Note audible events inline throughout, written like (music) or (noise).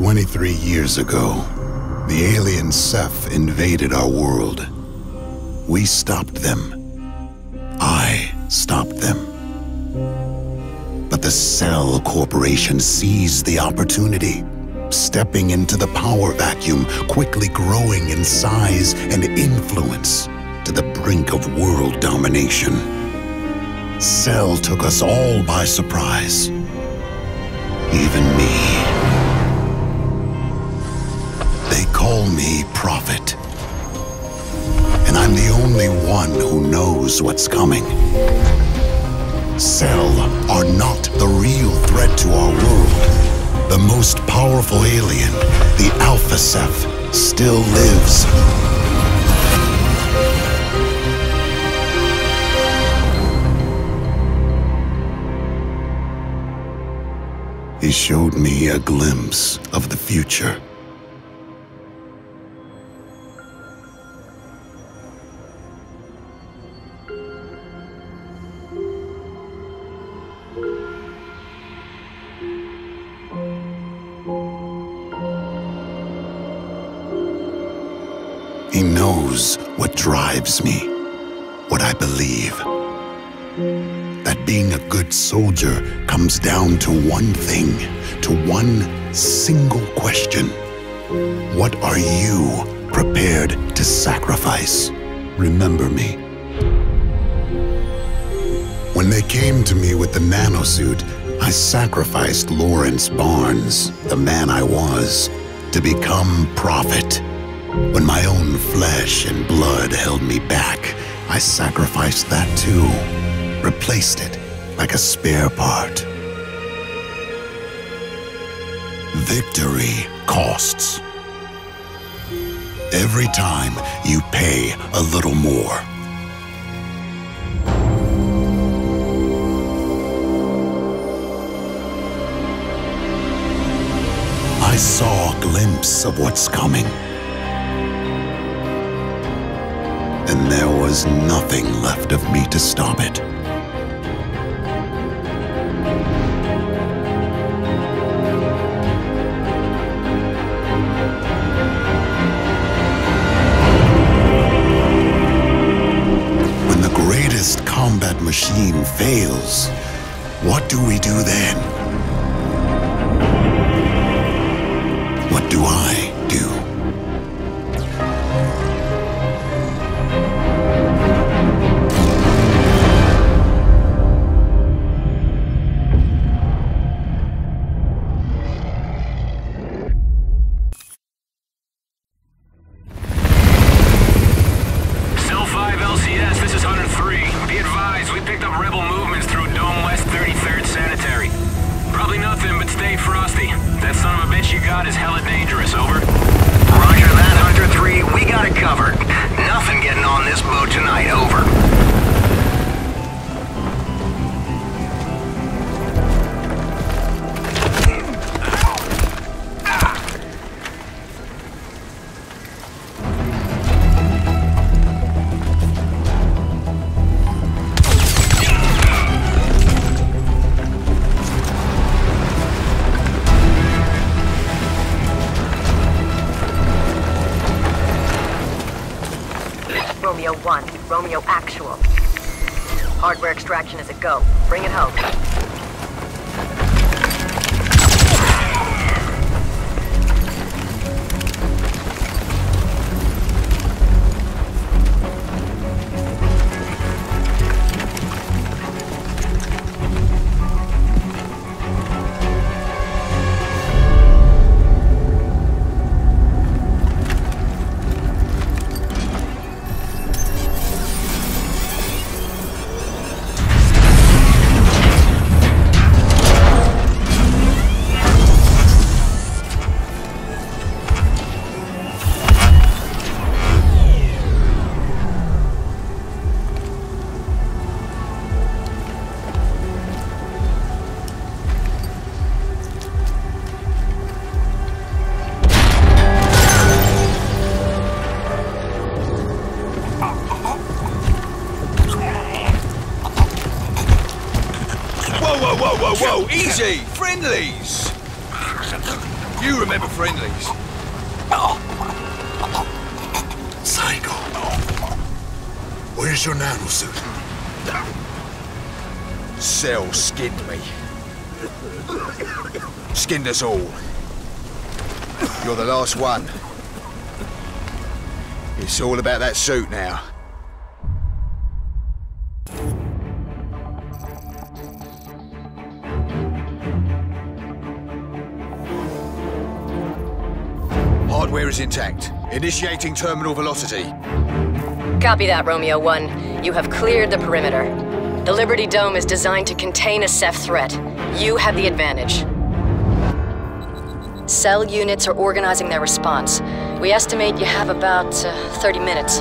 23 years ago, the alien Ceph invaded our world. We stopped them. I stopped them. But the Cell Corporation seized the opportunity, stepping into the power vacuum, quickly growing in size and influence to the brink of world domination. Cell took us all by surprise. Even me. Call me Prophet. And I'm the only one who knows what's coming. Cell are not the real threat to our world. The most powerful alien, the Alpha Ceph, still lives. He showed me a glimpse of the future. Drives me, what I believe. That being a good soldier comes down to one thing, to one single question. What are you prepared to sacrifice? Remember me. When they came to me with the nanosuit, I sacrificed Laurence Barnes, the man I was, to become Prophet. When my own flesh and blood held me back, I sacrificed that too. Replaced it like a spare part. Victory costs. Every time you pay a little more. I saw a glimpse of what's coming. And there was nothing left of me to stop it. When the greatest combat machine fails, what do we do then? Easy! Friendlies! You remember friendlies. Psycho. Where's your nanosuit? Cell skinned me. Skinned us all. You're the last one. It's all about that suit now. Is intact. Initiating terminal velocity. Copy that, Romeo 1. You have cleared the perimeter. The Liberty Dome is designed to contain a Ceph threat. You have the advantage. Cell units are organizing their response. We estimate you have about uh, 30 minutes.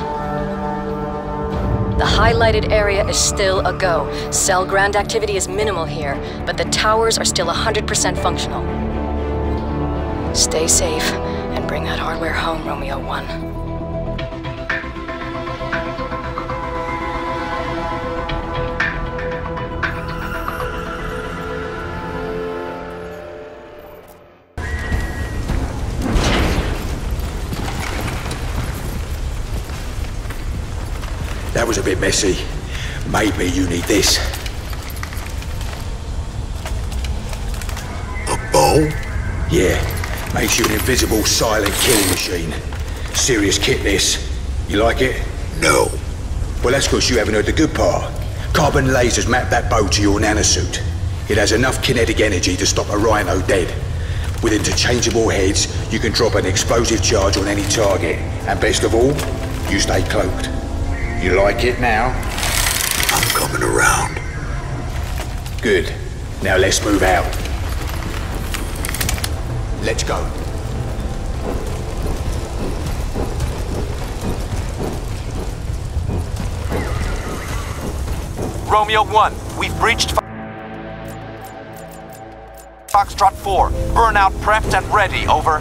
The highlighted area is still a go. Cell ground activity is minimal here, but the towers are still 100% functional. Stay safe and bring that hardware home, Romeo 1. That was a bit messy. Maybe you need this. A bow? Yeah, makes you an invisible silent killing machine. Serious kit this. You like it? No. Well, that's because you haven't heard the good part. Carbon lasers map that bow to your nanosuit. It has enough kinetic energy to stop a rhino dead. With interchangeable heads, you can drop an explosive charge on any target. And best of all, you stay cloaked. You like it now? I'm coming around. Good. Now let's move out. Let's go. Romeo 1, we've breached Fo- Foxtrot 4. Burnout prepped and ready, over.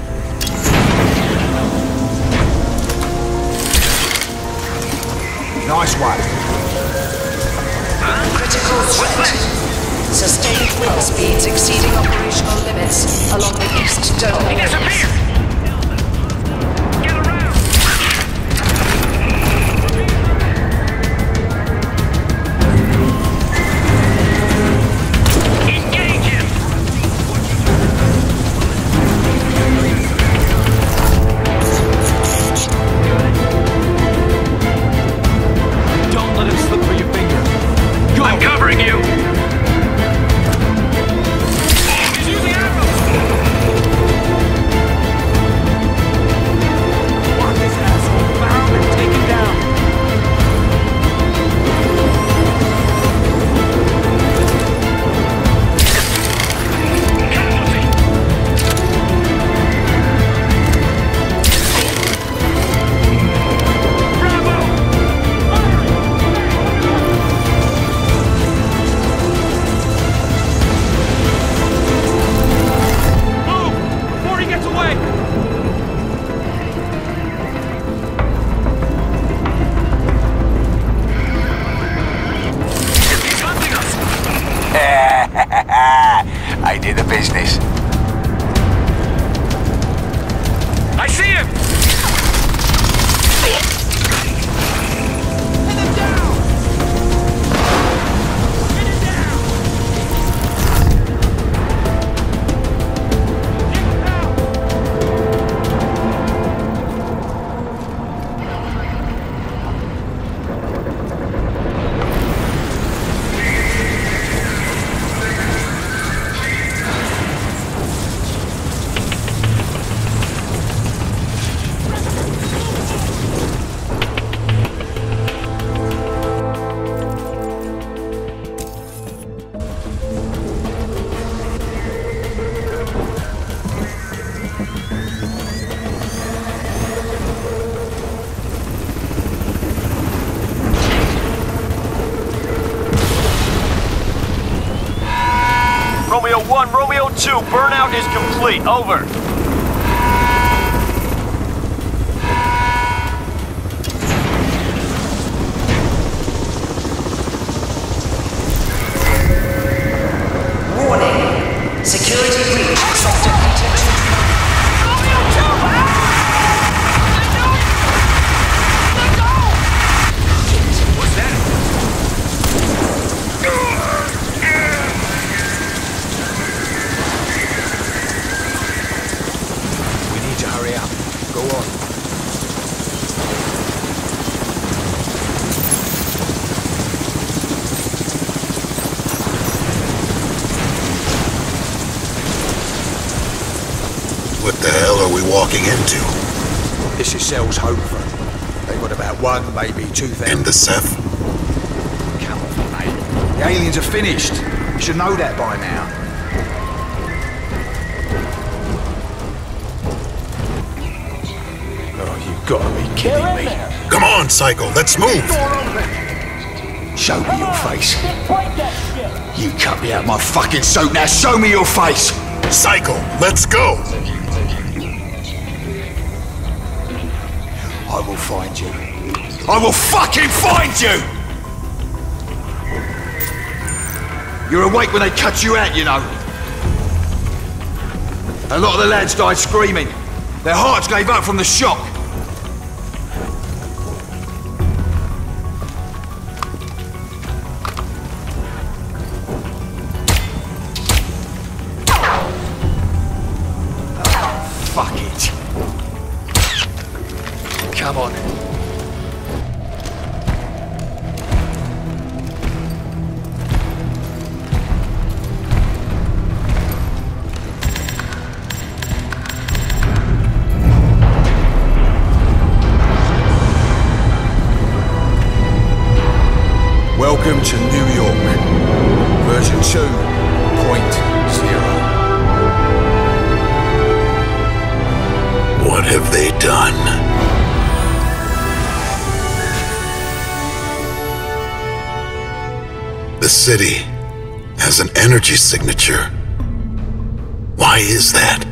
Nice one. Critical threat. Sustained wind speeds exceeding operational limits along the east dome. 2, burnout is complete. Over. The Ceph? Come on, mate. The aliens are finished. You should know that by now. Oh, you've got to be kidding me. Come on, Psycho, let's move! Show me your face. You cut me out my fucking soap now. Show me your face. Psycho, let's go! I will find you. I will fucking find you! You're awake when they cut you out, you know. A lot of the lads died screaming. Their hearts gave up from the shock. City has an energy signature. Why is that?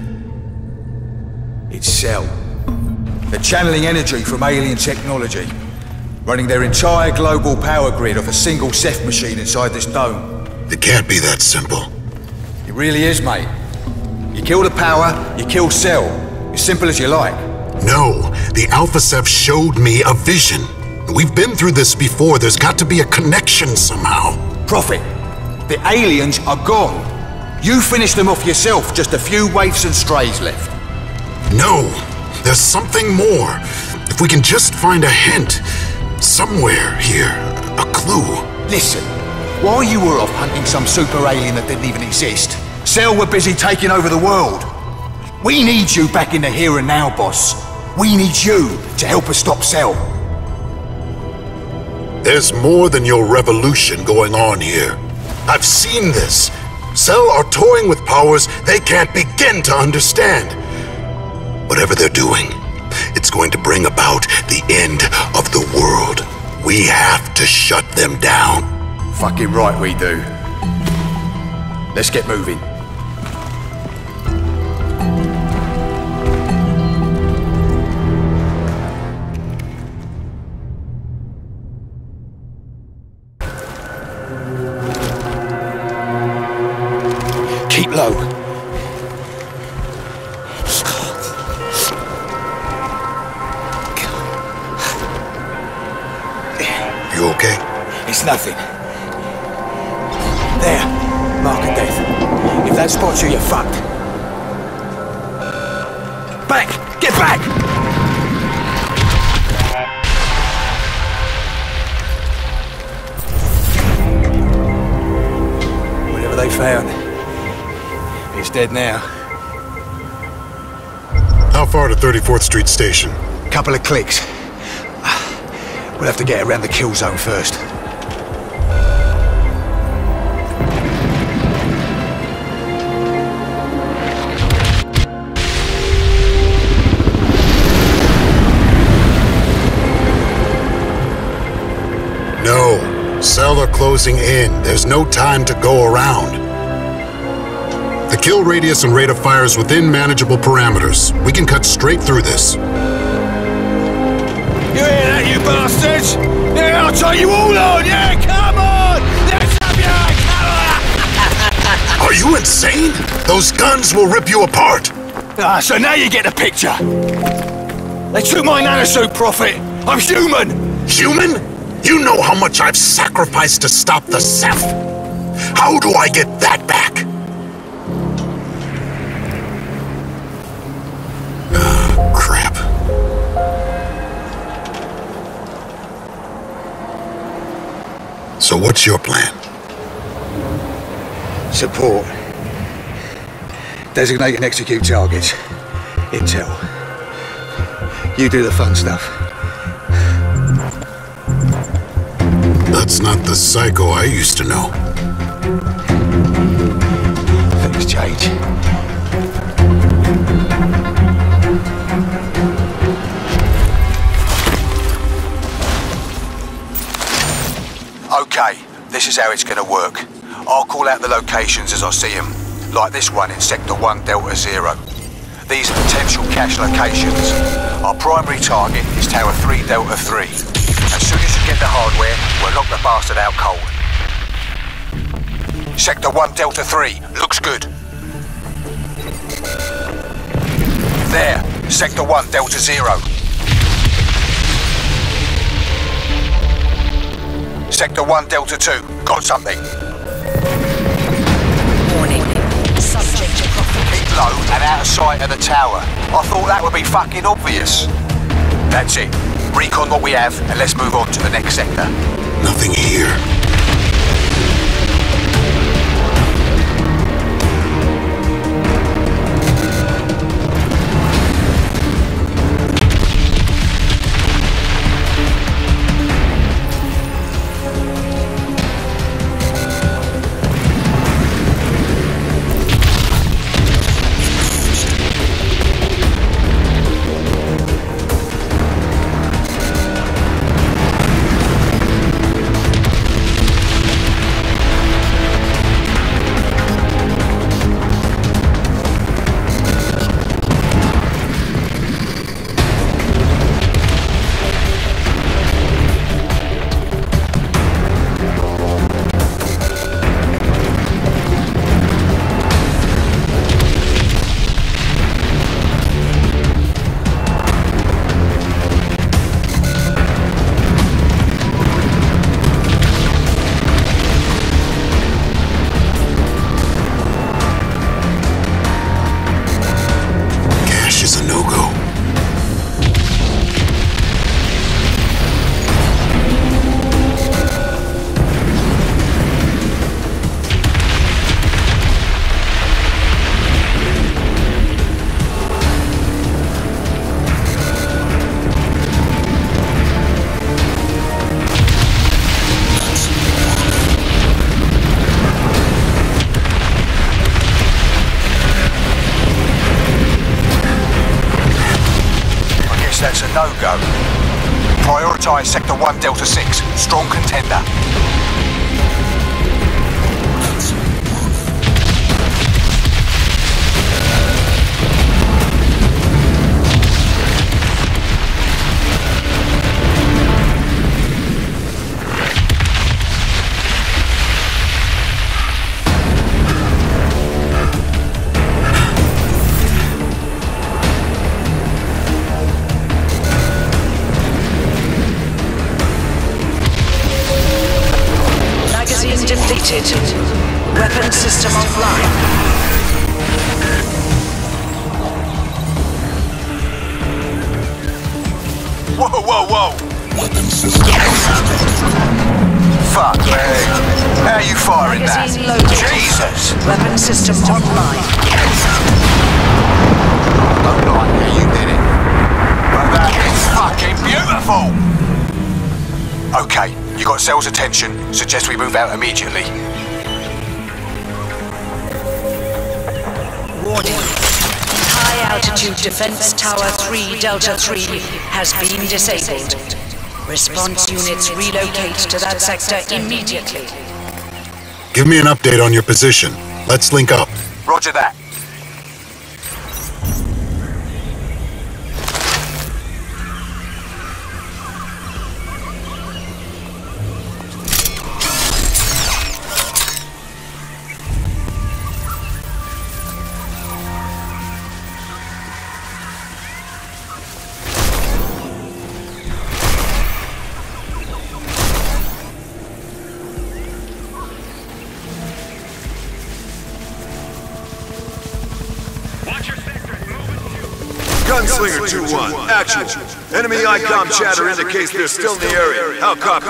It's Cell. They're channeling energy from alien technology, running their entire global power grid off a single Ceph machine inside this dome. It can't be that simple. It really is, mate. You kill the power, you kill Cell. As simple as you like. No, the Alpha Ceph showed me a vision. We've been through this before. There's got to be a connection somehow. Prophet, the aliens are gone. You finished them off yourself, just a few waifs and strays left. No, there's something more. If we can just find a hint, somewhere here, a clue. Listen, while you were off hunting some super alien that didn't even exist, Cell were busy taking over the world. We need you back in the here and now, boss. We need you to help us stop Cell. There's more than your revolution going on here. I've seen this. Cell are toying with powers they can't begin to understand. Whatever they're doing, it's going to bring about the end of the world. We have to shut them down. Fucking right we do. Let's get moving. Nothing. There. Mark of death. If that spots you, you're fucked. Back! Get back! Whatever they found, it's dead now. How far to 34th Street Station? Couple of clicks. We'll have to get around the kill zone first. Closing in. There's no time to go around. The kill radius and rate of fire is within manageable parameters. We can cut straight through this. You hear that, you bastards? Yeah, I'll tie you all on, yeah, come on! Let's have you, come on! Are you insane? Those guns will rip you apart. Ah, so now you get the picture. They took my nanosuit, Prophet. I'm human. Human? You know how much I've sacrificed to stop the Ceph. How do I get that back? Ah, crap. So what's your plan? Support. Designate and execute targets. Intel. You do the fun stuff. That's not the psycho I used to know. Things change. Okay, this is how it's gonna work. I'll call out the locations as I see them, like this one in Sector 1 Delta Zero. These are potential cache locations. Our primary target is Tower 3 Delta 3. As soon as you get the hardware, we'll lock the bastard out cold. Sector 1 Delta 3, looks good. There, Sector 1 Delta 0. Sector 1 Delta 2, got something. Warning. Subject. Keep low and out of sight of the tower. I thought that would be fucking obvious. That's it. Recon what we have and let's move on to the next sector. Nothing here. Sector 1 Delta 6, strong contender. How are you that? Loaded. Jesus! Weapon system online. Like how you did it. But that is fucking beautiful! Okay, you got Cell's attention. Suggest we move out immediately. Warning. High altitude defense tower 3 Delta 3 has been disabled. Response units relocate to that sector immediately. Give me an update on your position. Let's link up. Roger that. Slinger 2-1, action. Enemy ICOM chatter indicates they're still in the area. How copy?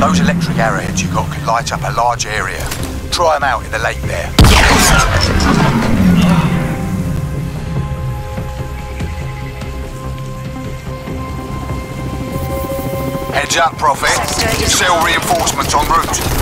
Those electric arrowheads you got can light up a large area. Try them out in the lake there. Heads up, Prophet. Cell reinforcements en route.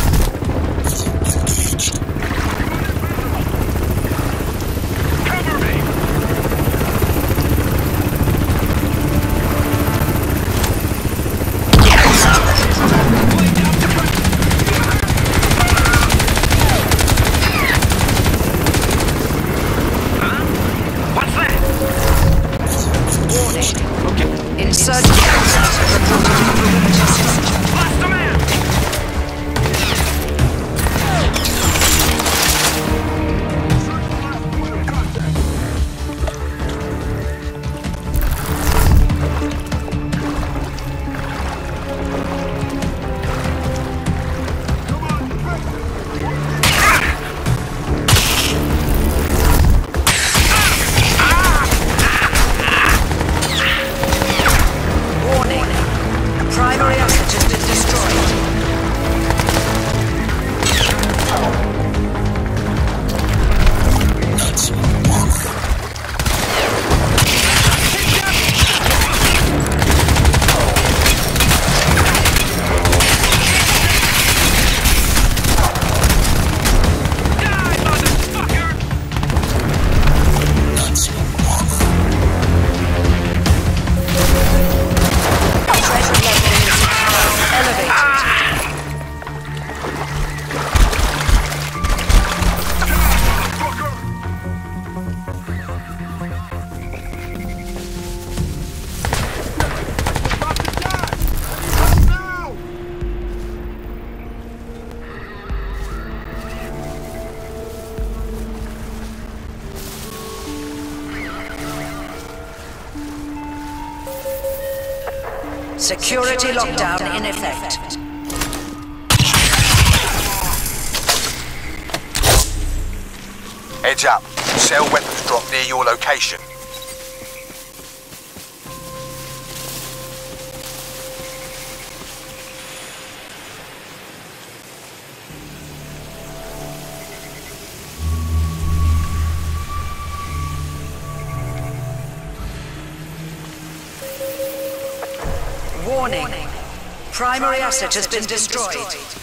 primary asset has been destroyed.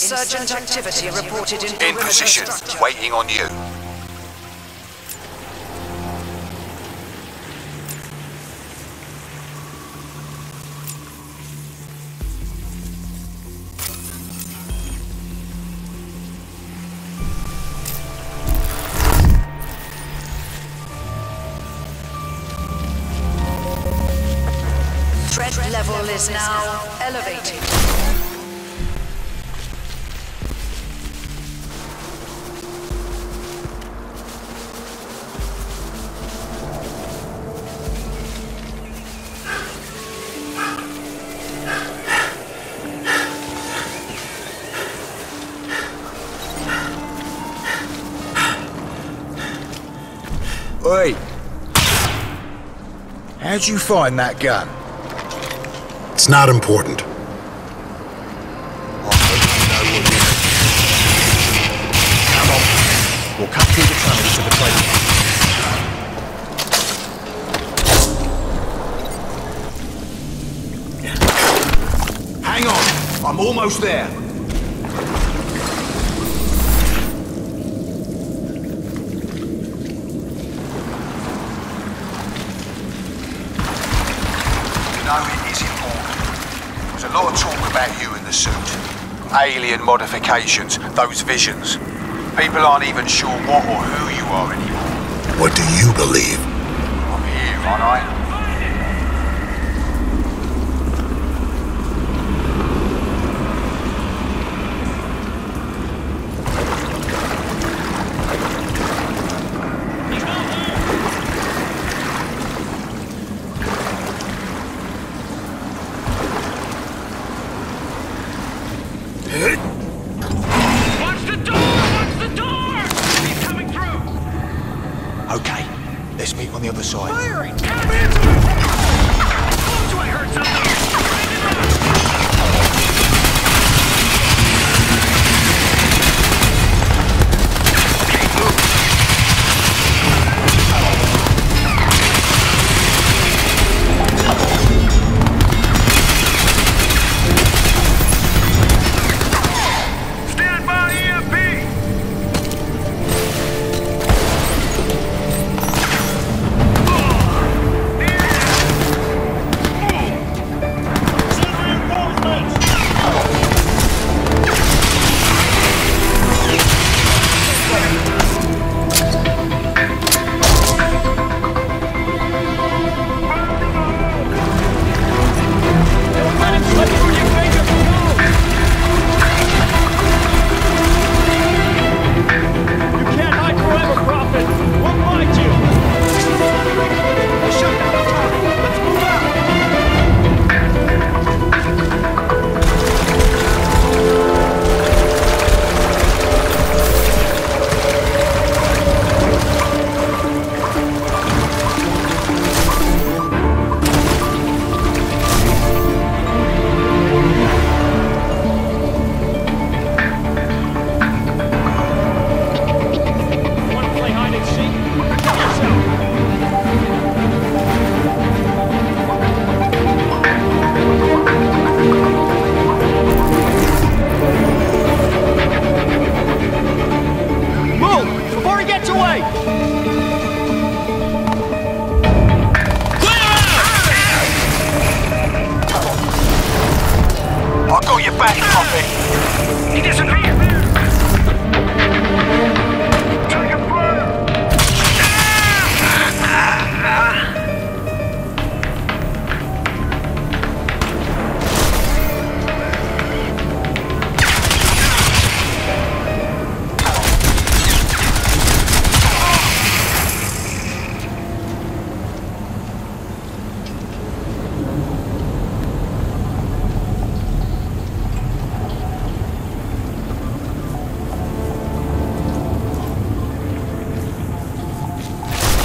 Insurgent activity reported in... In position, waiting on you. is now How'd you find that gun? It's not important. We'll cut through the tunnel to the. Hang on! I'm almost there! modifications, those visions. People aren't even sure what or who you are anymore. What do you believe? I'm here, aren't I?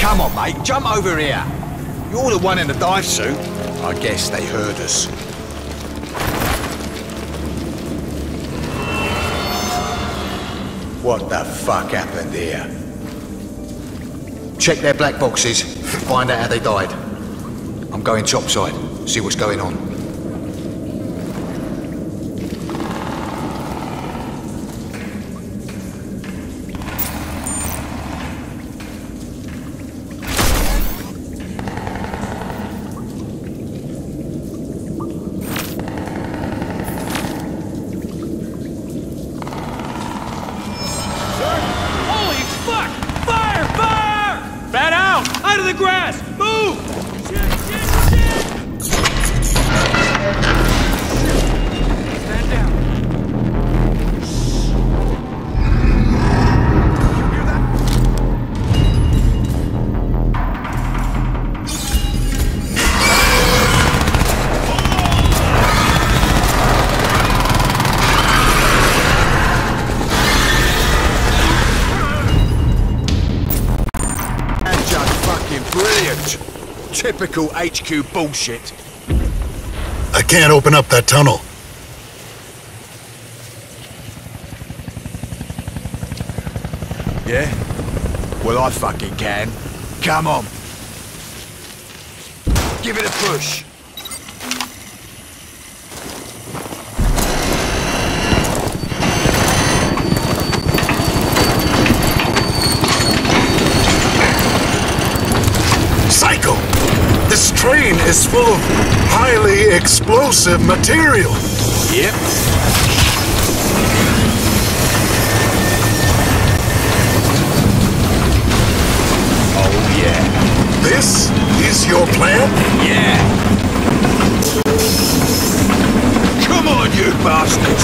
Come on, mate, jump over here. You're the one in the dive suit. I guess they heard us. What the fuck happened here? Check their black boxes. Find out how they died. I'm going topside. See what's going on. Typical HQ bullshit. I can't open up that tunnel. Yeah? Well, I fucking can. Come on. Give it a push. is full of highly explosive material. Yep. Oh, yeah. This is your plan? Yeah. Come on, you bastards!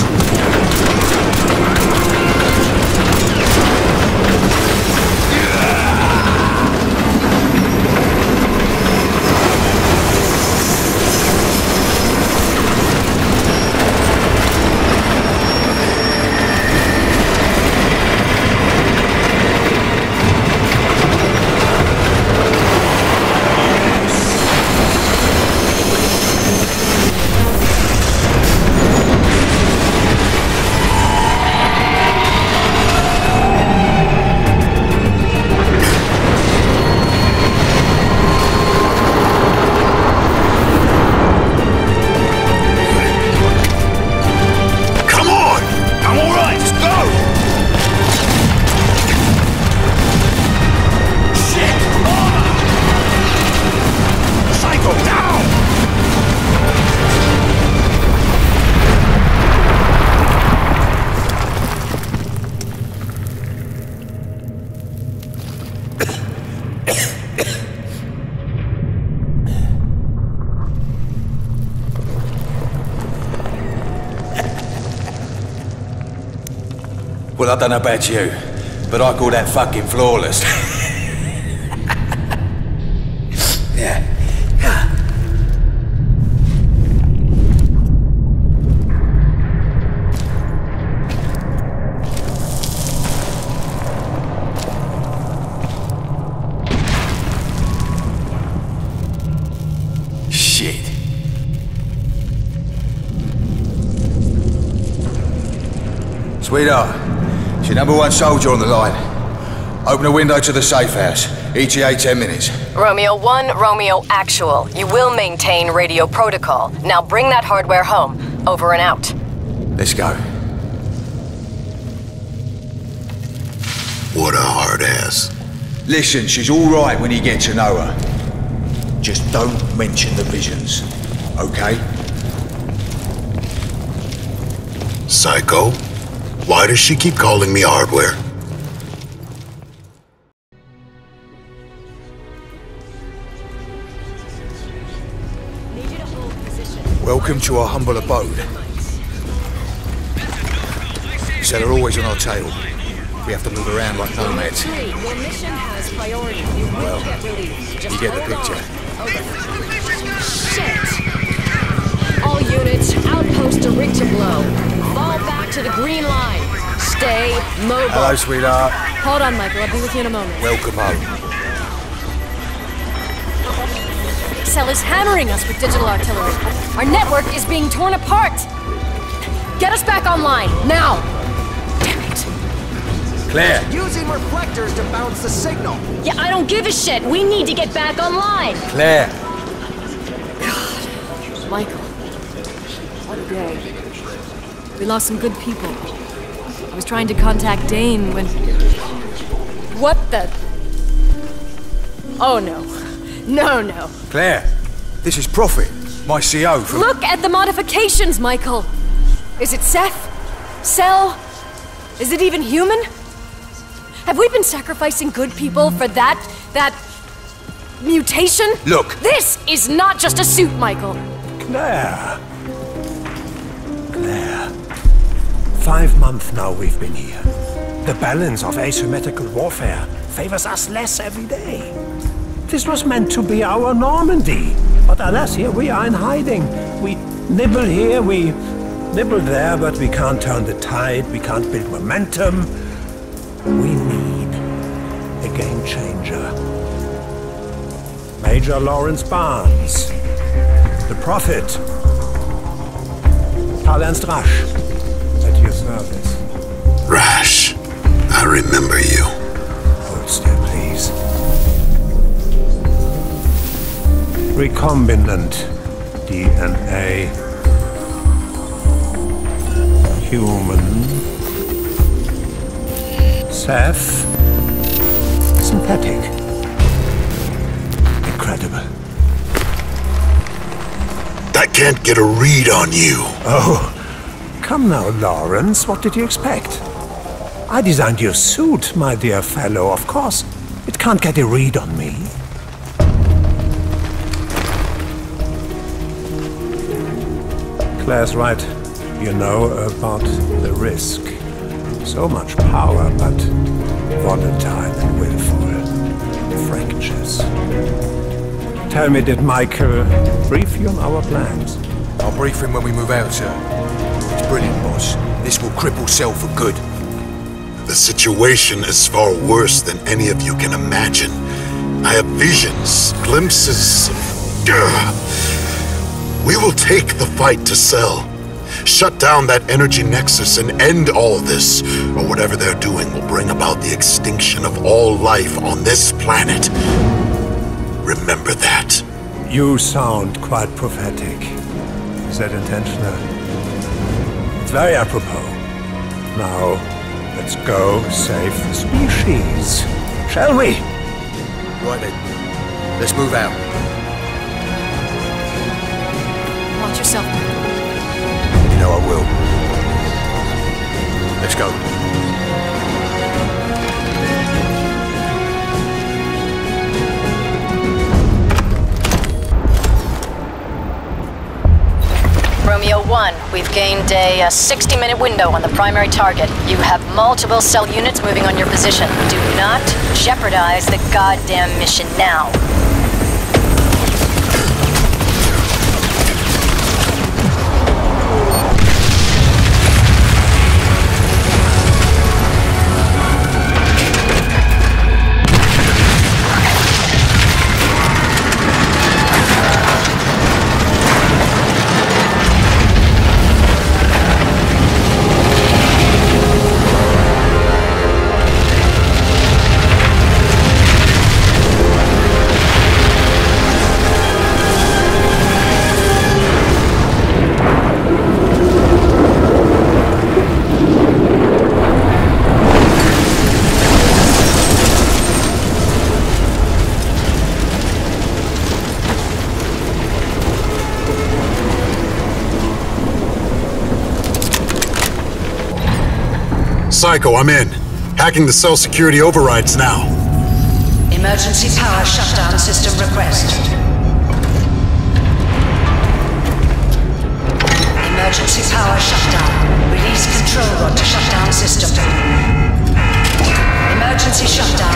I don't know about you, but I call that fucking flawless. (laughs) soldier on the line. Open a window to the safe house. ETA 10 minutes. Romeo 1, Romeo Actual. You will maintain radio protocol. Now bring that hardware home. Over and out. Let's go. What a hard ass. Listen, she's all right when you get to know her. Just don't mention the visions, okay? Psycho? Why does she keep calling me hardware? Welcome to our humble abode. So they're always on our tail. We have to move around like nomads. Your mission has priority. You Well, get relief. Just you get the picture. on. Shit! All units, outpost to rig to blow. Fall back to the green line. Stay mobile. Hello, sweetheart. Hold on, Michael. I'll be with you in a moment. Welcome home. Cell is hammering us with digital artillery. Our network is being torn apart. Get us back online, now! Damn it. Claire, Using reflectors to bounce the signal. Yeah, I don't give a shit. We need to get back online. Claire. God, Michael, what a day. We lost some good people. I was trying to contact Dane when. What the? Oh no. (laughs) No, no. Claire, this is Prophet, my CO from... Look at the modifications, Michael. Is it Ceph? Cell? Is it even human? Have we been sacrificing good people for that. that. mutation? Look. This is not just a suit, Michael. Claire. Claire. Five months now we've been here. The balance of asymmetrical warfare favors us less every day. This was meant to be our Normandy. But alas, here we are in hiding. We nibble here, we nibble there, but we can't turn the tide, we can't build momentum. We need a game changer. Major Laurence Barnes. The Prophet. Karl Ernst Rasch. At your service. Rasch. I remember you. Hold still, please. Recombinant DNA. Human. Ceph. Synthetic. Incredible. I can't get a read on you. Oh, come now, Laurence. What did you expect? I designed your suit, my dear fellow, of course. It can't get a read on me. Claire's right. You know about the risk. So much power, but volatile and willful. Fractures. Tell me, did Michael brief you on our plans? I'll brief him when we move out, sir. It's brilliant, boss. This will cripple Cell for good. The situation is far worse than any of you can imagine. I have visions, glimpses. Ugh. We will take the fight to Cell. Shut down that energy nexus and end all this, or whatever they're doing will bring about the extinction of all life on this planet. Remember that. You sound quite prophetic. Is that intentional? It's very apropos. Now, let's go save the species. Shall we? Right then. Let's move out. Watch yourself. You know I will. Let's go. Romeo 1, we've gained a 60-minute window on the primary target. You have multiple cell units moving on your position. Do not jeopardize the goddamn mission now. Psycho, I'm in. Hacking the cell security overrides now. Emergency power shutdown system request. Emergency power shutdown. Release control rod to shutdown system. Emergency shutdown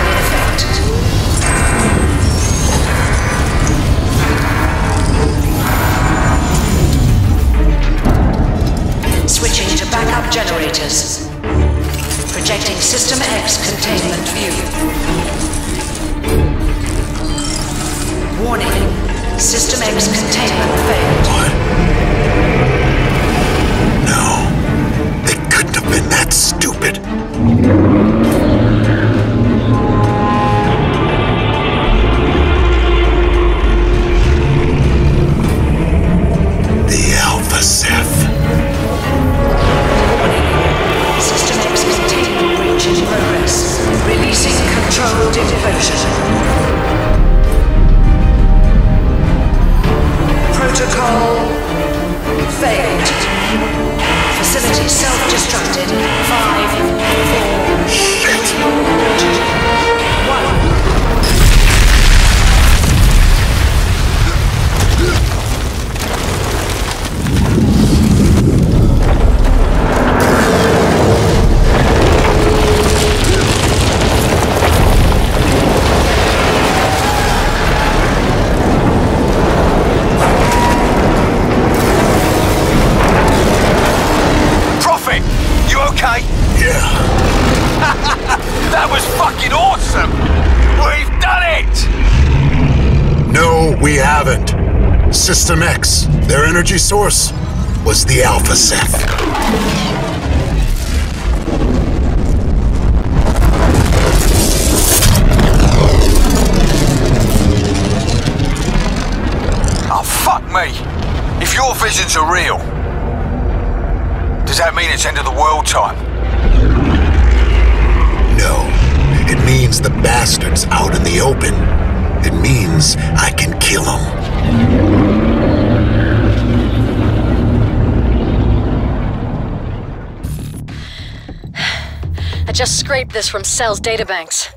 Cell's databanks.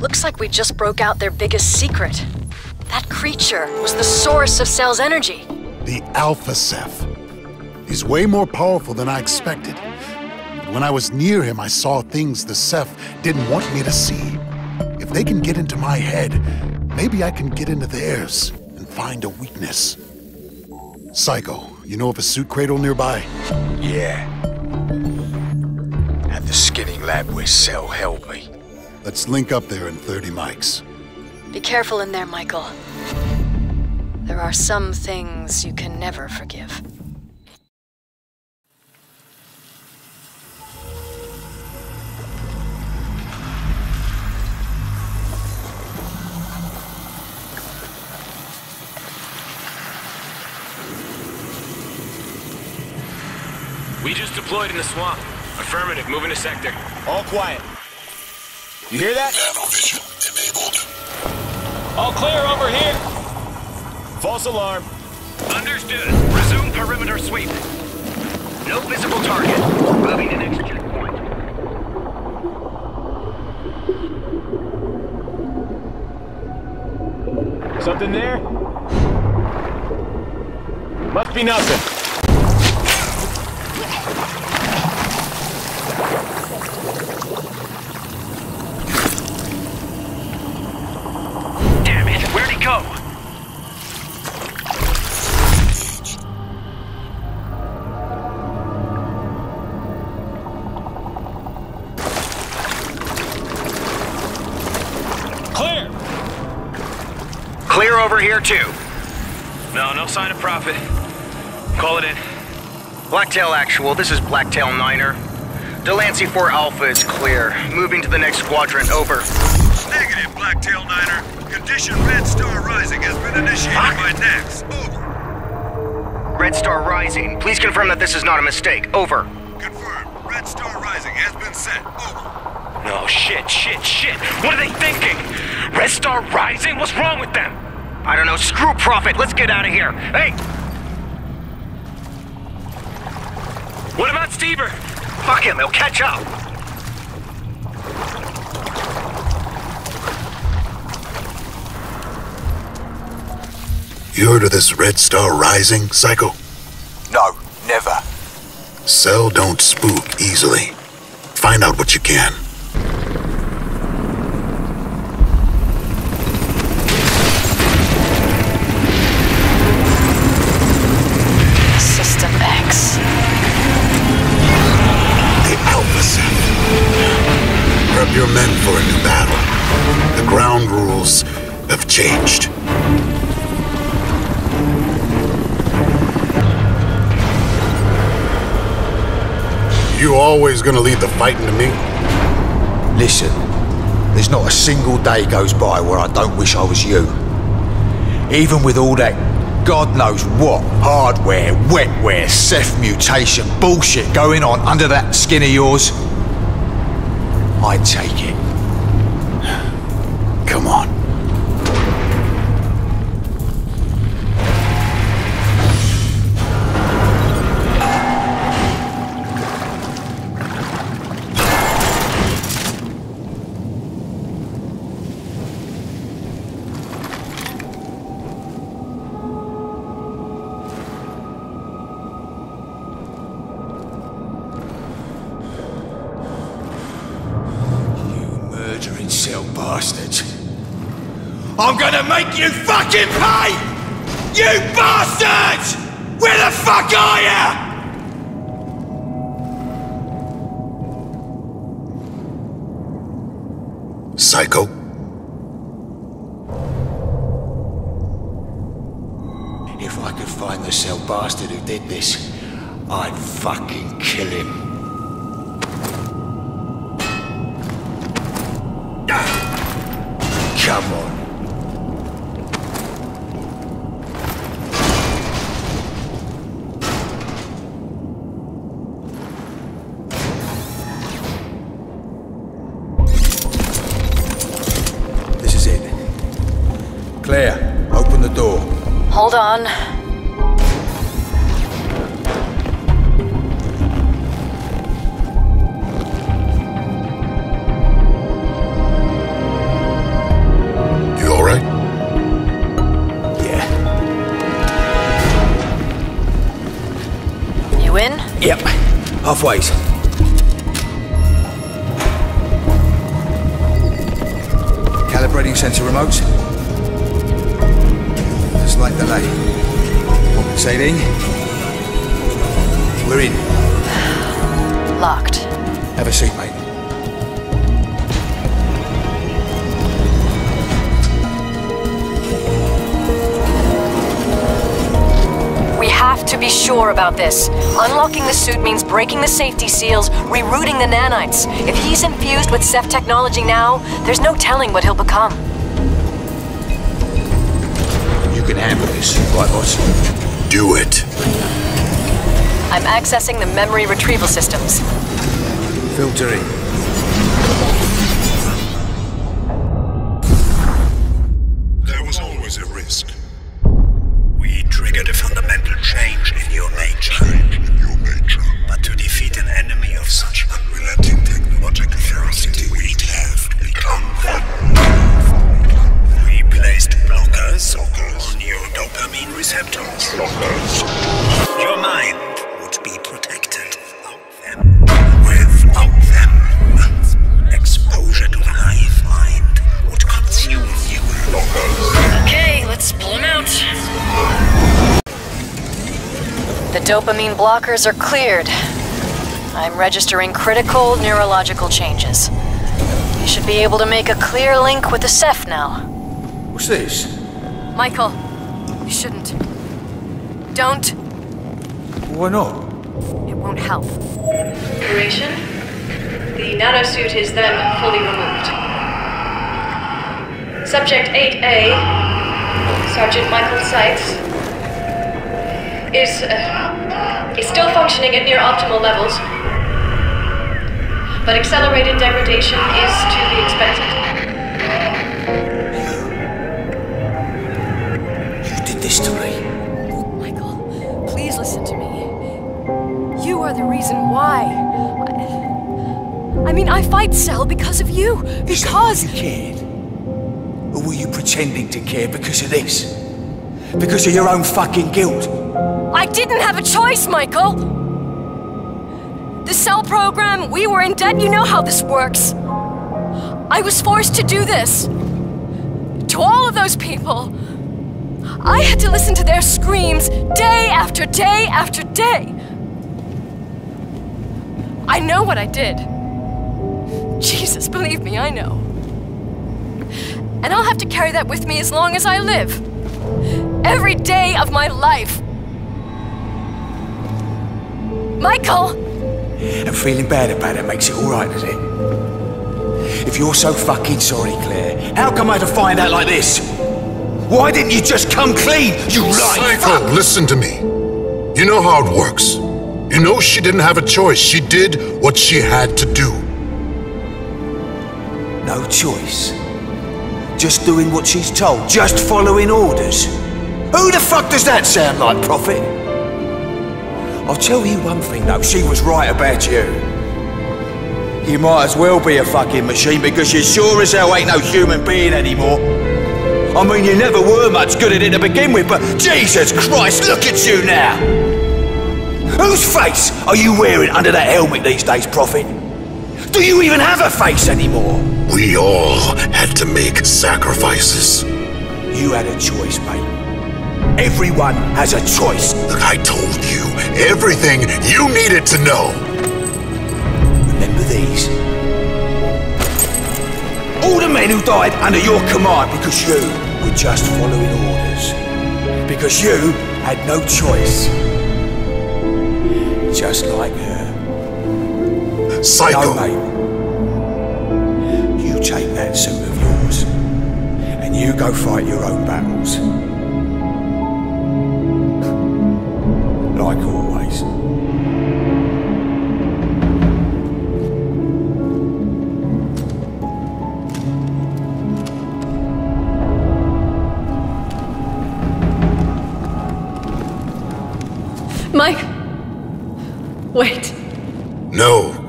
Looks like we just broke out their biggest secret. That creature was the source of Cell's energy. The Alpha Ceph. He's way more powerful than I expected. But when I was near him, I saw things the Ceph didn't want me to see. If they can get into my head, maybe I can get into theirs and find a weakness. Psycho, you know of a suit cradle nearby? Yeah. And the skinning lab where Cell held me. Let's link up there in 30 mics. Be careful in there, Michael. There are some things you can never forgive. We just deployed in the swamp. Affirmative, moving to sector. All quiet. You hear that? Nanovision enabled. All clear over here. False alarm. Understood. Resume perimeter sweep. No visible target. Moving to next checkpoint. Something there? Must be nothing. Damn it. Where'd he go? Clear! Clear over here, too. No, no sign of Prophet. Call it in. Blacktail Actual, this is Blacktail Niner. Delancey 4 Alpha is clear. Moving to the next quadrant, over. Negative, Blacktail Niner. Condition Red Star Rising has been initiated by Nex. Over. Red Star Rising, please confirm that this is not a mistake, over. Confirmed. Red Star Rising has been set. Over. No, shit, shit, shit. What are they thinking? Red Star Rising? What's wrong with them? I don't know, screw Prophet, let's get out of here. Hey, What about Stever? fuck him, he'll catch up. You heard of this Red Star Rising, Psycho? No, never. Cell don't spook easily. Find out what you can. Always gonna leave the fighting to me? Listen, there's not a single day goes by where I don't wish I was you. Even with all that God knows what hardware, wetware, Ceph mutation bullshit going on under that skin of yours, I'd take it. Claire, open the door. Hold on. You alright? Yeah. You in? Yep, Halfway. Calibrating sensor remotes. Compensating. We're in. Locked. Have a seat, mate. We have to be sure about this. Unlocking the suit means breaking the safety seals, rerouting the nanites. If he's infused with Ceph technology now, there's no telling what he'll become. You can handle this, right, boss? Do it. I'm accessing the memory retrieval systems. Filtering. Blockers are cleared. I'm registering critical neurological changes. You should be able to make a clear link with the Ceph now. What's this? Michael, you shouldn't. Don't. Why not? It won't help. Duration. The nanosuit is then fully removed. Subject 8A, Sergeant Michael Sykes, is, uh, is still functioning at near optimal levels, but accelerated degradation is to be expected. You did this to me. Michael, please listen to me. You are the reason why. I, I mean, I fight Cell because of you. Because. You cared? Or were you pretending to care because of this? Because of your own fucking guilt? I didn't have a choice, Michael! The cell program, we were in debt, you know how this works. I was forced to do this. To all of those people. I had to listen to their screams day after day after day. I know what I did. Jesus, believe me, I know. And I'll have to carry that with me as long as I live. Every day of my life. Michael! And feeling bad about it makes it alright, does it? If you're so fucking sorry, Claire, how come I had to find out like this? Why didn't you just come clean, you lying Psycho, listen to me. You know how it works. You know she didn't have a choice. She did what she had to do. No choice. Just doing what she's told. Just following orders. Who the fuck does that sound like, Prophet? I'll tell you one thing, though. She was right about you. You might as well be a fucking machine because you sure as hell ain't no human being anymore. I mean, you never were much good at it to begin with, but Jesus Christ, look at you now! Whose face are you wearing under that helmet these days, Prophet? Do you even have a face anymore? We all had to make sacrifices. You had a choice, mate. Everyone has a choice. Look, I told you everything you needed to know. Remember these? All the men who died under your command because you were just following orders. Because you had no choice. Just like her. Psycho. No, mate. You take that suit of yours, and you go fight your own battles. Like always. Mike! Wait. No,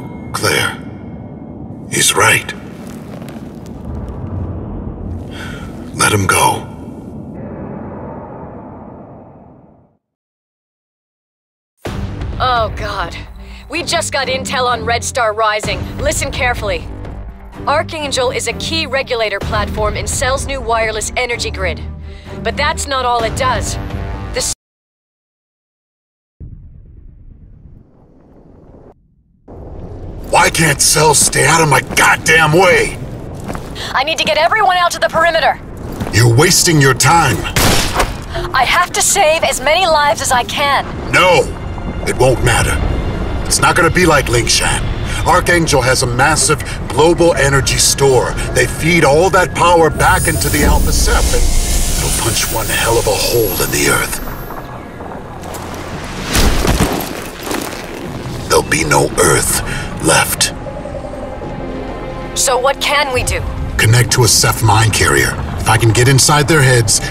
got intel on Red Star Rising. Listen carefully. Archangel is a key regulator platform in Cell's new wireless energy grid. But that's not all it does. The Why can't Cell stay out of my goddamn way? I need to get everyone out to the perimeter. You're wasting your time. I have to save as many lives as I can. No, it won't matter. It's not gonna be like Lingshan. Archangel has a massive global energy store. They feed all that power back into the Alpha Ceph, and it'll punch one hell of a hole in the earth. There'll be no Earth left. So what can we do? Connect to a Ceph mine carrier. If I can get inside their heads,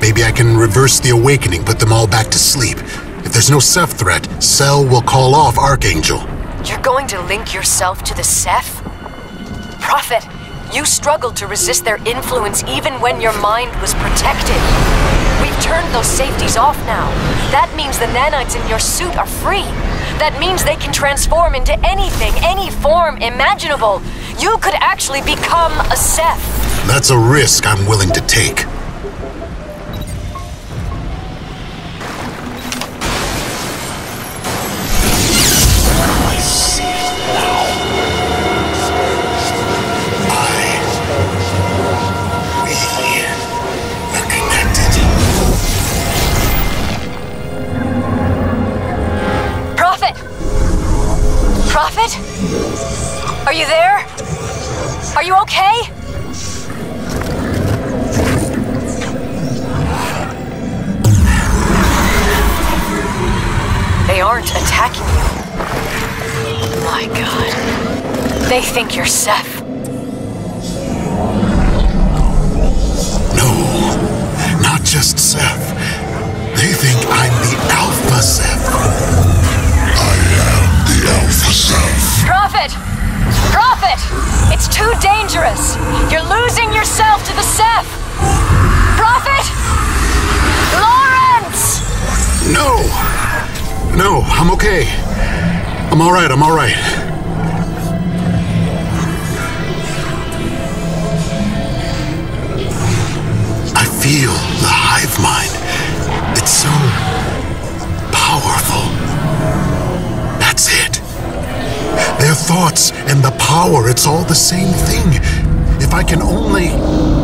maybe I can reverse the awakening, put them all back to sleep. If there's no Ceph threat, Cell will call off Archangel. You're going to link yourself to the Ceph? Prophet, you struggled to resist their influence even when your mind was protected. We've turned those safeties off now. That means the nanites in your suit are free. That means they can transform into anything, any form imaginable. You could actually become a Ceph. That's a risk I'm willing to take. Prophet? Are you there? Are you okay? They aren't attacking you. My god. They think you're Ceph. No, not just Ceph. They think I'm the Alpha Ceph. Prophet! Prophet! It's too dangerous! You're losing yourself to the Ceph! Prophet! Laurence! No! No, I'm okay. I'm alright, I'm alright. I feel Their thoughts and the power, it's all the same thing. If I can only.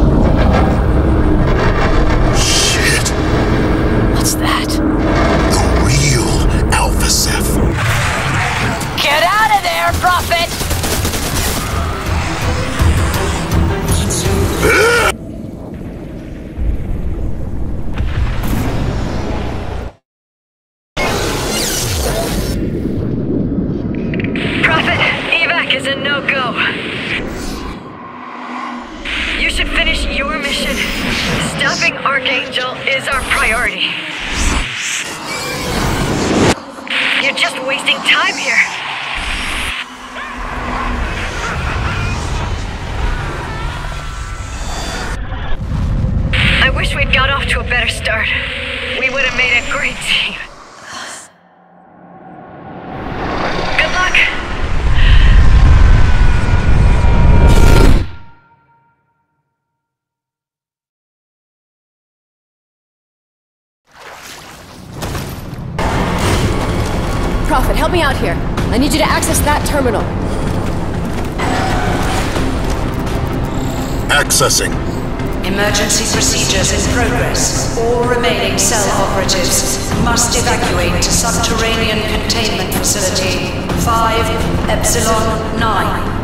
Progress. All remaining cell operatives must evacuate to subterranean containment facility 5 Epsilon 9.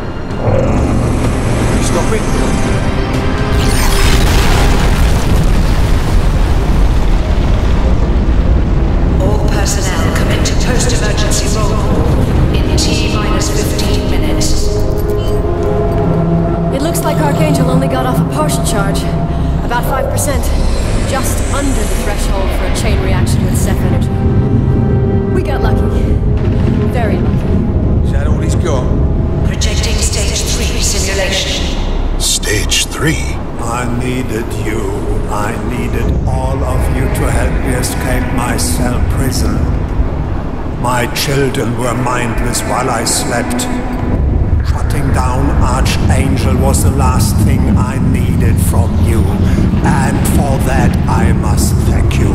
Stop were mindless while I slept. Shutting down Archangel was the last thing I needed from you. And for that, I must thank you.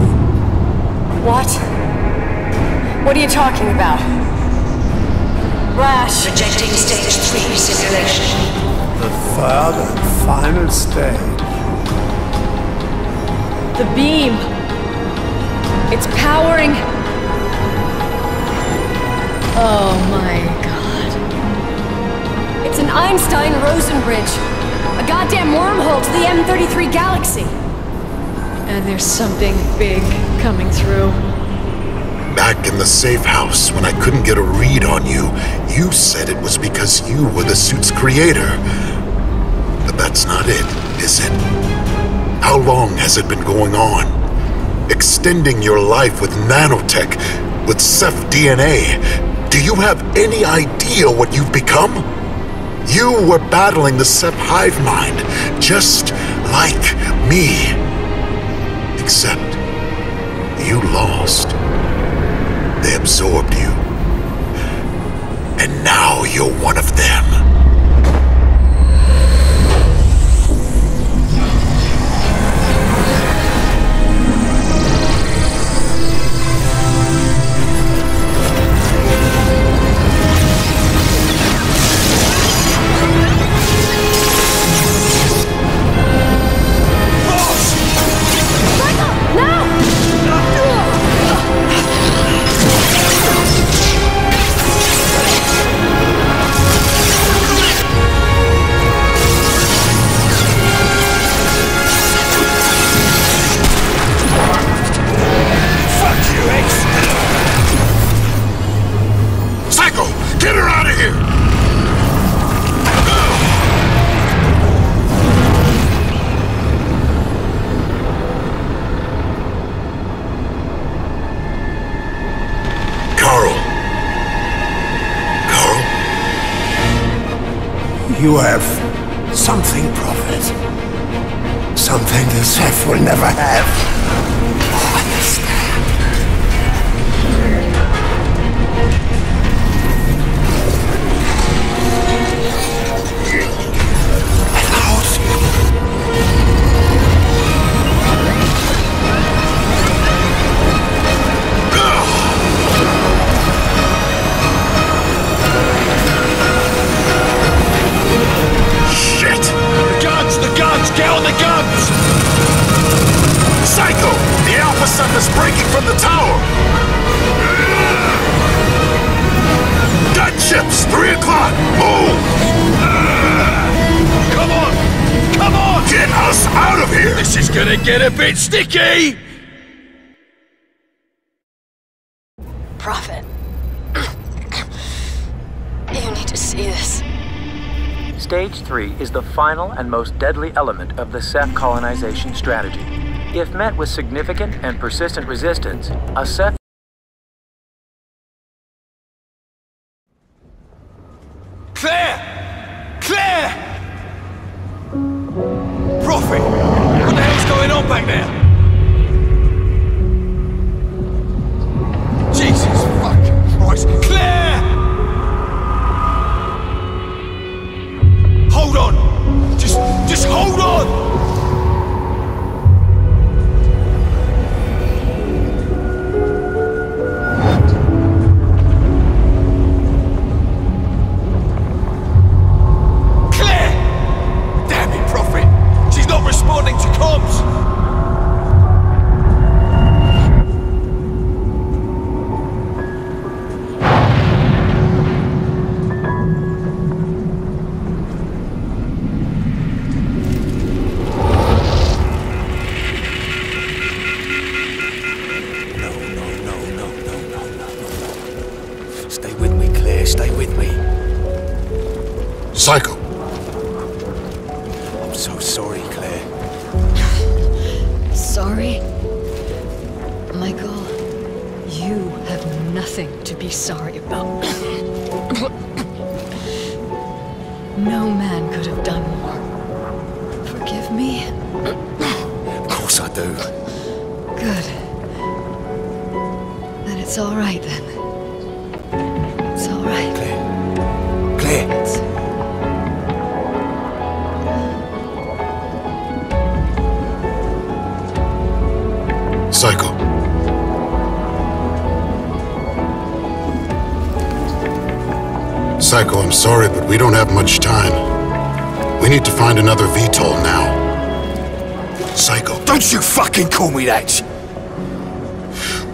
What? What are you talking about? Rasch. Rejecting stage 3 simulation. The third and final stage. The beam. It's powering. Oh my god. It's an Einstein Rosen bridge. A goddamn wormhole to the M33 galaxy. And there's something big coming through. Back in the safe house, when I couldn't get a read on you, you said it was because you were the suit's creator. But that's not it, is it? How long has it been going on? Extending your life with nanotech, with Ceph DNA. Do you have any idea what you've become? You were battling the Ceph hive mind, just like me. Except, you lost. They absorbed you. And now you're one of them. Sticky! Prophet. you need to see this. Stage 3 is the final and most deadly element of the Ceph colonization strategy. If met with significant and persistent resistance, a Ceph call me that!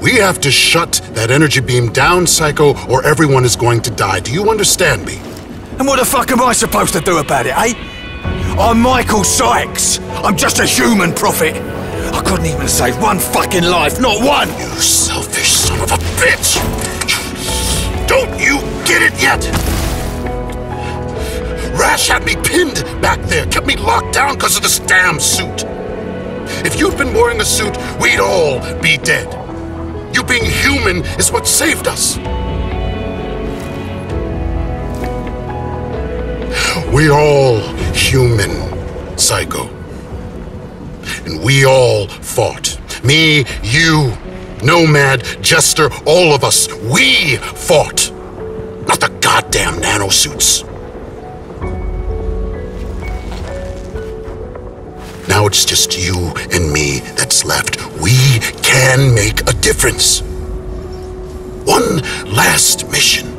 We have to shut that energy beam down, Psycho, or everyone is going to die. Do you understand me? And what the fuck am I supposed to do about it, eh? I'm Michael Sykes. I'm just a human prophet. I couldn't even save one fucking life, not one! You selfish son of a bitch! Don't you get it yet? Rasch had me pinned back there, kept me locked down because of this damn suit. If you'd been wearing a suit, we'd all be dead. You being human is what saved us. We're all human, Psycho. And we all fought. Me, you, Nomad, Jester, all of us. We fought. Not the goddamn nanosuits. It's just you and me that's left. We can make a difference. One last mission.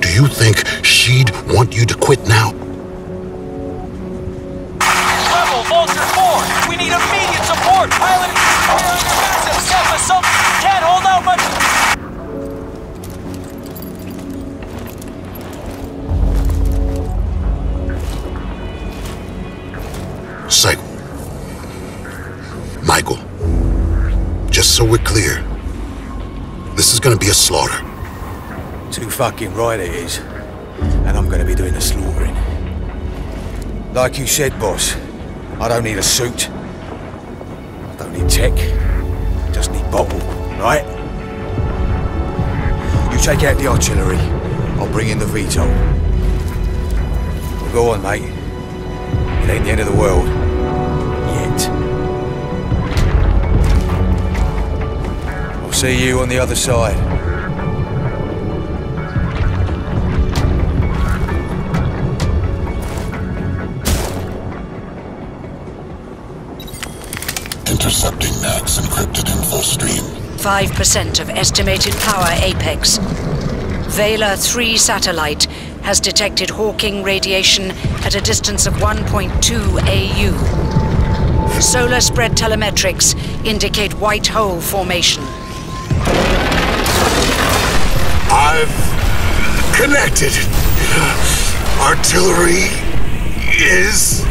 Do you think she'd want you to quit now? Rebel, Vulture 4! We need immediate support! Pilot so we're clear. This is gonna be a slaughter. Too fucking right it is. And I'm gonna be doing the slaughtering. Like you said, boss, I don't need a suit. I don't need tech. I Just need bottle, right? You take out the artillery. I'll bring in the VTOL. Go on, mate. It ain't the end of the world. See you on the other side. Intercepting Mac's encrypted info stream. 5% of estimated power apex. Vela 3 satellite has detected Hawking radiation at a distance of 1.2 AU. Solar spread telemetrics indicate white hole formation. I've connected. Artillery is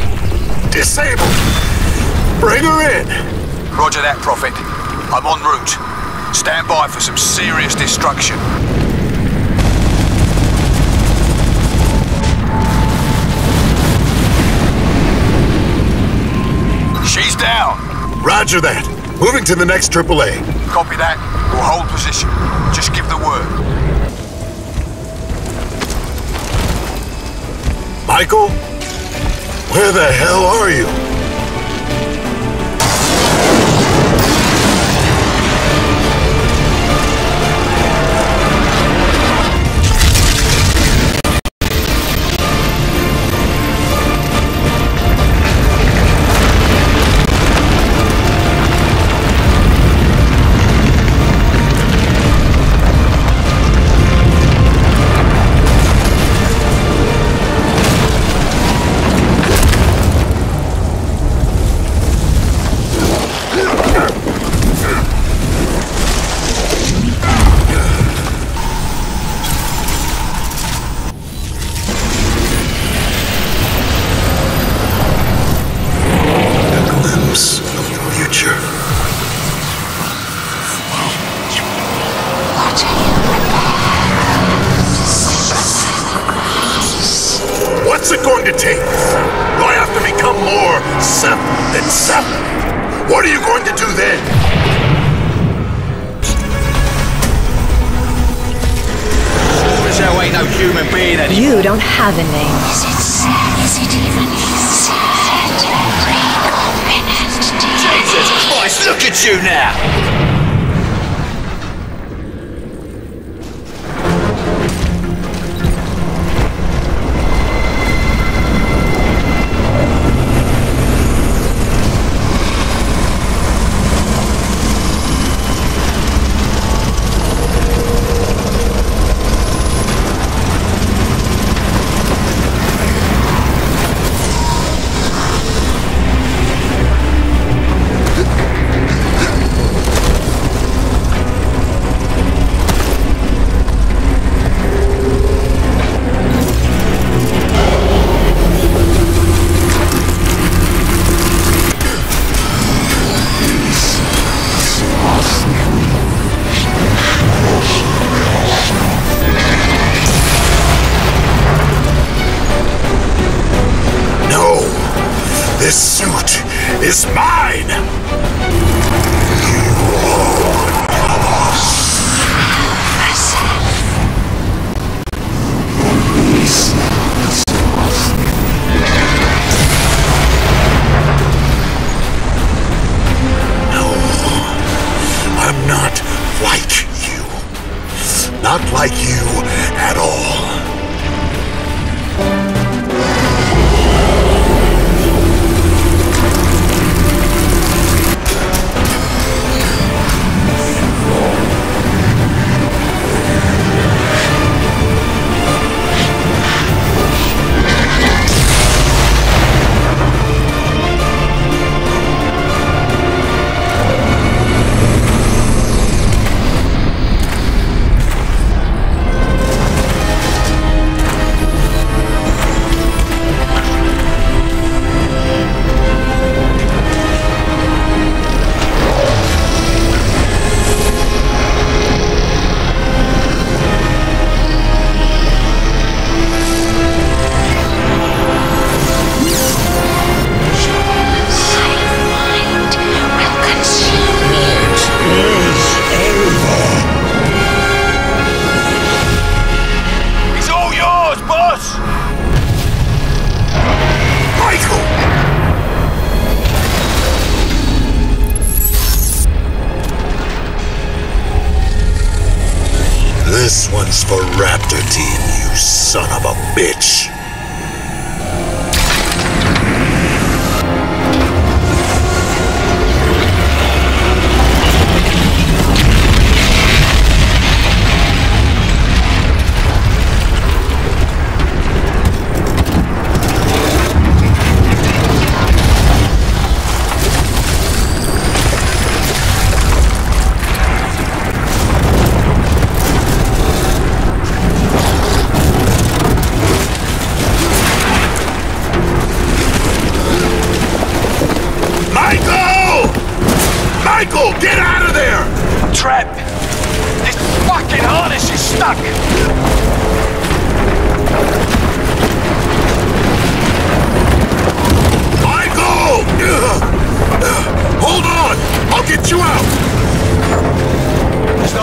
disabled. Bring her in. Roger that, Prophet. I'm en route. Stand by for some serious destruction. She's down. Roger that. Moving to the next AAA. Copy that. We'll hold position. Just give the word. Michael? Where the hell are you?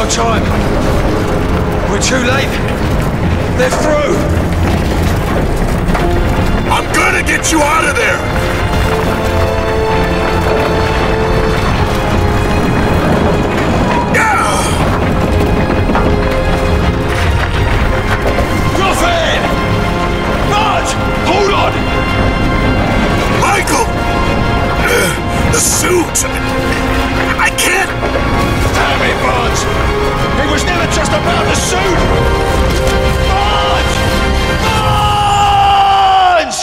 No time. We're too late. They're through! I'm gonna get you out of there! Ruffin! Bud! Hold on! Michael! Uh, the suit! I can't! Damn it, It was never just about the suit! Bud! Bud!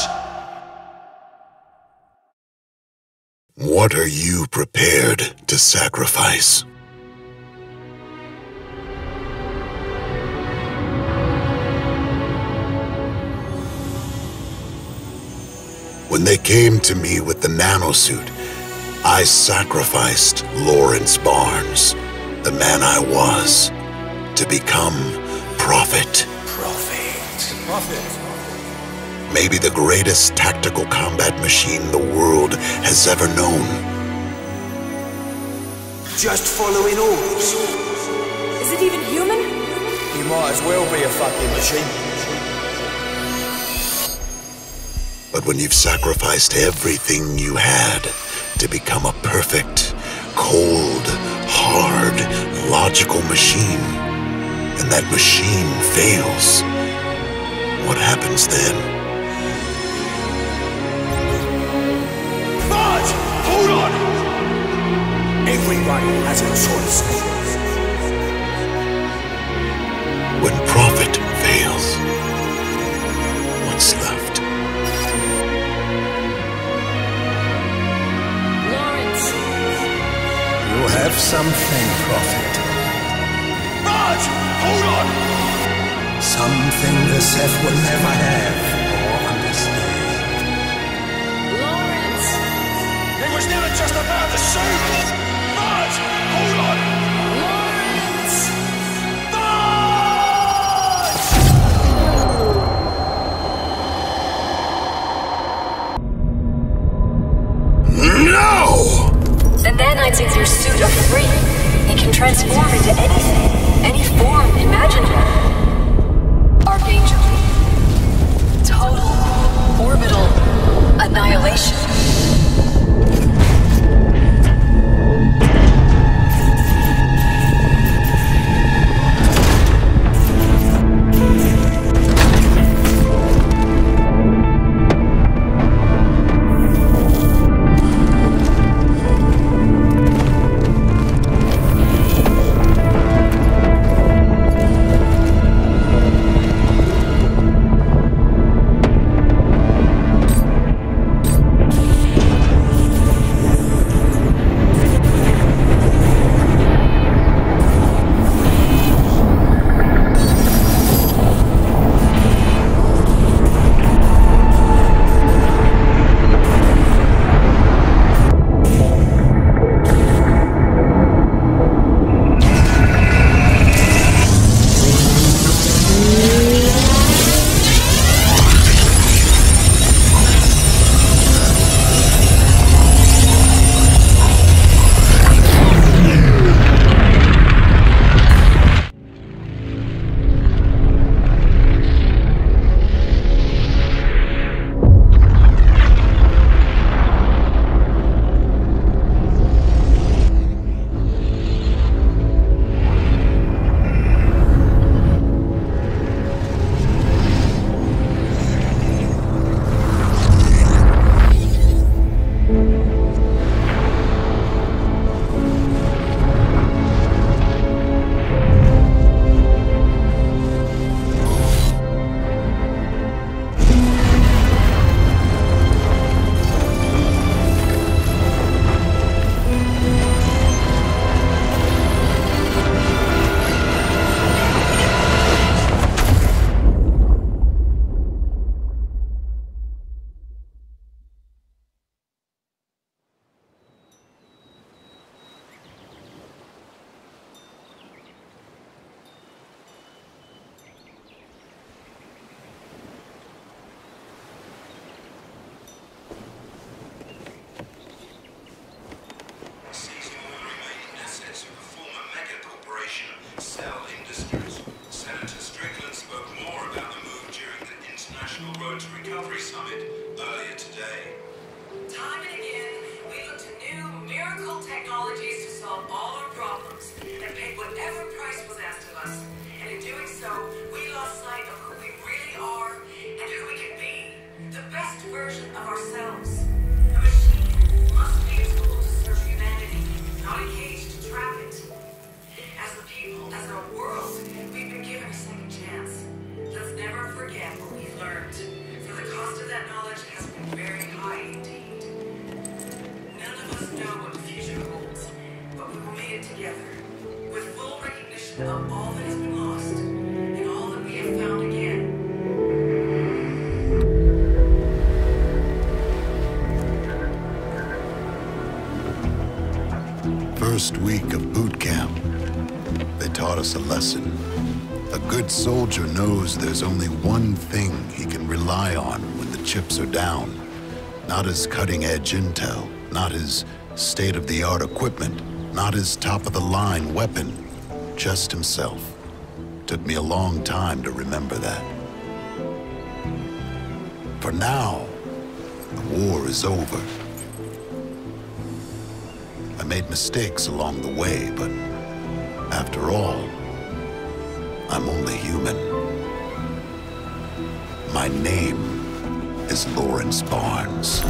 What are you prepared to sacrifice? When they came to me with the nanosuit, I sacrificed Laurence Barnes, the man I was, to become Prophet. Prophet. Prophet. Maybe the greatest tactical combat machine the world has ever known. Just following orders. Is it even human? You might as well be a fucking machine. But when you've sacrificed everything you had to become a perfect, cold, hard, logical machine, and that machine fails, what happens then? Bud! Hold on! Everybody has a choice. When Prophet fails, what's left? Have something, Prophet. Bud! Hold on! Something the Ceph will never have or understand. Laurence! It was never just about the suit! Bud! Hold on! Nanosuit are free. It can transform into anything, any form imaginable. Archangel. Total orbital annihilation. First week of boot camp, they taught us a lesson. A good soldier knows there's only one thing he can rely on when the chips are down. Not his cutting-edge intel, not his state-of-the-art equipment, not his top-of-the-line weapon, just himself. Took me a long time to remember that. For now, the war is over. Mistakes along the way, but after all, I'm only human. My name is Laurence Barnes.